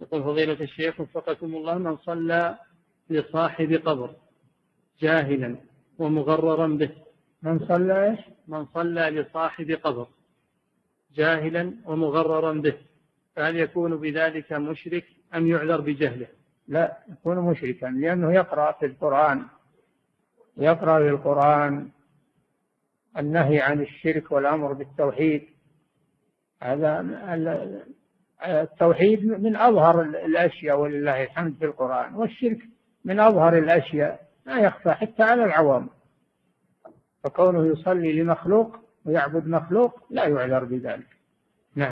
يقول فضيلة الشيخ وفقكم الله من صلى لصاحب قبر جاهلا ومغررا به. من صلى إيش؟ من صلى لصاحب قبر جاهلا ومغررا به. فهل يكون بذلك مشرك أم يعذر بجهله؟ لا يكون مشركا لأنه يقرأ في القرآن. يقرأ في القرآن النهي عن الشرك والأمر بالتوحيد. هذا التوحيد من أظهر الأشياء ولله الحمد في القرآن والشرك من أظهر الأشياء لا يخفى حتى على العوام. فكونه يصلي لمخلوق ويعبد مخلوق لا يعذر بذلك.